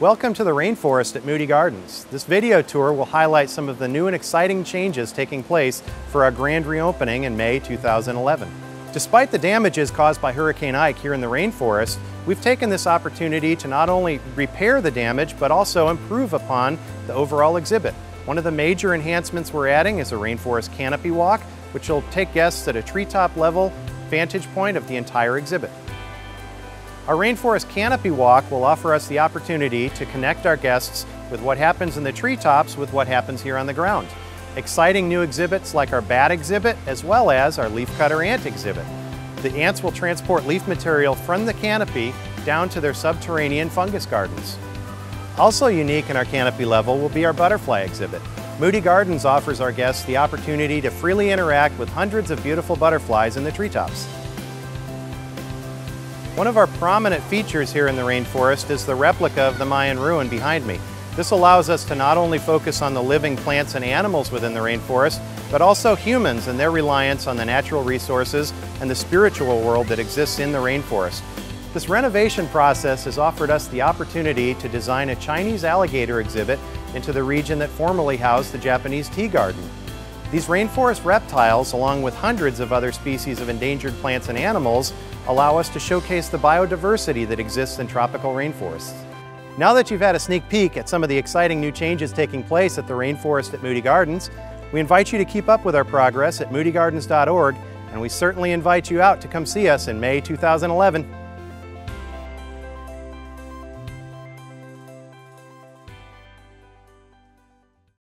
Welcome to the rainforest at Moody Gardens. This video tour will highlight some of the new and exciting changes taking place for our grand reopening in May 2011. Despite the damages caused by Hurricane Ike here in the rainforest, we've taken this opportunity to not only repair the damage, but also improve upon the overall exhibit. One of the major enhancements we're adding is a rainforest canopy walk, which will take guests at a treetop level vantage point of the entire exhibit. Our Rainforest Canopy Walk will offer us the opportunity to connect our guests with what happens in the treetops with what happens here on the ground. Exciting new exhibits like our bat exhibit as well as our leafcutter ant exhibit. The ants will transport leaf material from the canopy down to their subterranean fungus gardens. Also unique in our canopy level will be our butterfly exhibit. Moody Gardens offers our guests the opportunity to freely interact with hundreds of beautiful butterflies in the treetops. One of our prominent features here in the rainforest is the replica of the Mayan ruin behind me. This allows us to not only focus on the living plants and animals within the rainforest, but also humans and their reliance on the natural resources and the spiritual world that exists in the rainforest. This renovation process has offered us the opportunity to design a Chinese alligator exhibit into the region that formerly housed the Japanese tea garden. These rainforest reptiles, along with hundreds of other species of endangered plants and animals, allow us to showcase the biodiversity that exists in tropical rainforests. Now that you've had a sneak peek at some of the exciting new changes taking place at the rainforest at Moody Gardens, we invite you to keep up with our progress at moodygardens.org, and we certainly invite you out to come see us in May 2011.